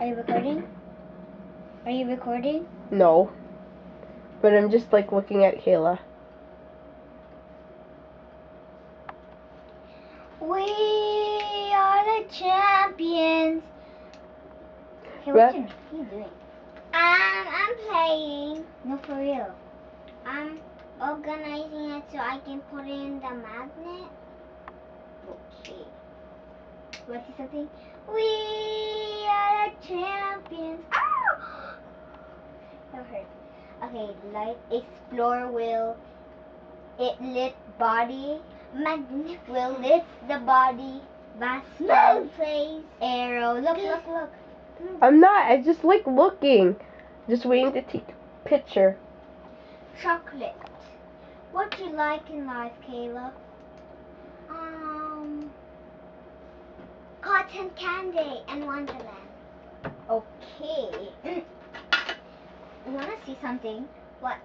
Are you recording? Are you recording? No. But I'm just like looking at Kayla. We are the champions. Hey, What? what you, what you doing? Um, I'm playing. No, for real. I'm organizing it so I can put in the magnet. Okay. Want to see something? We are champions. Ow! That hurt. Okay, light explore will it lit body. Magnet will lift the body. Basket place arrow. Look, look, look. I'm not. I just like looking. Just waiting to take a picture. Chocolate. What do you like in life, Kayla? Um, cotton candy and Wonderland. Okay. you wanna see something? What?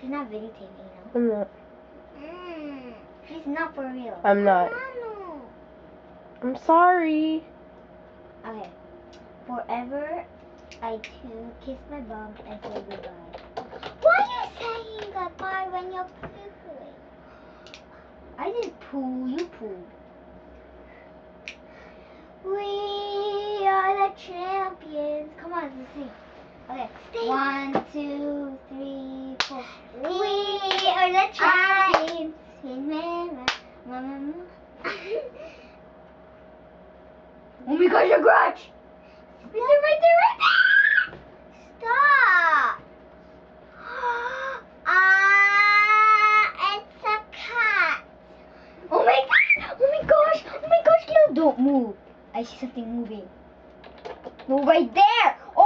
She's not videotaping, you I'm not. Mm, she's not for real. I'm not. Manu. I'm sorry. Okay. Forever, I too kiss my bum and say goodbye. Why are you saying goodbye when you're pooing? I didn't poo, you poo. We are the champions. Come on, let's sing. Okay. One, two, three, four. We, are the champions. oh my gosh, a grudge! Right there, right there, right there! Stop! Ah, it's a cat. Oh my god! Oh my gosh! Oh my gosh, Kilo, don't move. I see something moving. Move right there!